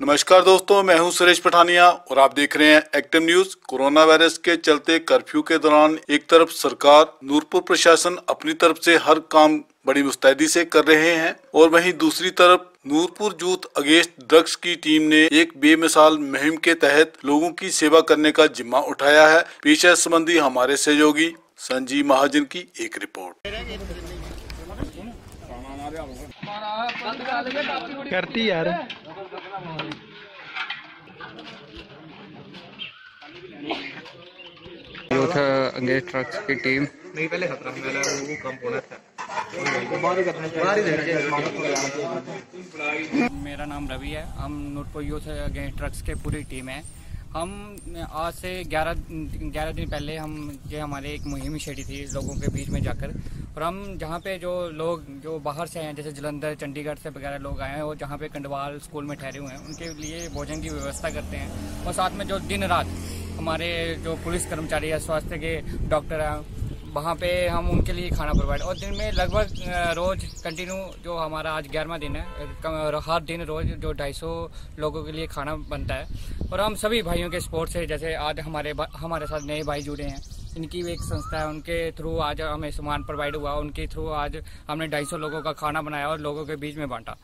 नमस्कार दोस्तों, मैं हूँ सुरेश पठानिया और आप देख रहे हैं एक्टिव न्यूज़ कोरोना वायरस के चलते कर्फ्यू के दौरान एक तरफ़ सरकार नूरपुर प्रशासन अपनी तरफ़ से हर काम बड़ी मुस्तैदी से कर रहे हैं और वहीं दूसरी तरफ़ नूरपुर जूथ अगेंस्ट ड्रग्स की टीम ने एक बेमिसाल मुहिम के तहत लोगों की सेवा करने का जिम्मा उठाया है। पेशा संबंधी हमारे सहयोगी संजीव महाजन की एक रिपोर्ट। करती यार। यूथ अगेंस्ट ड्रग्स की टीम नहीं पहले खतरा पहले वो कम होना था। मेरा नाम रवि है। हम नूरपुर यूथ अगेंस्ट ड्रग्स के पूरी टीम है। हम, आज से 11 11 दिन पहले हम ये हमारे एक मुहिम छेड़ी थी लोगों के बीच में जाकर। और हम जहाँ पे जो लोग, जो बाहर से हैं, जैसे जलंधर, चंडीगढ़ से वगैरह लोग आए हैं, और जहाँ पे कंडवाल स्कूल में ठहरे हुए हैं, उनके लिए भोजन की व्यवस्था करते हैं। और साथ में जो दिन रात हमारे जो पुलिस कर्मचारी है स्वास्थ्य के डॉक्टर हैं वहाँ पे हम उनके लिए खाना प्रोवाइड और दिन में लगभग रोज कंटिन्यू जो हमारा आज ग्यारहवा दिन है हर दिन रोज जो ढाई सौ लोगों के लिए खाना बनता है। और हम सभी भाइयों के सपोर्ट से जैसे आज हमारे हमारे साथ नए भाई जुड़े हैं। इनकी भी एक संस्था है, उनके थ्रू आज हमें सामान प्रोवाइड हुआ, उनके थ्रू आज हमने 250 लोगों का खाना बनाया और लोगों के बीच में बांटा।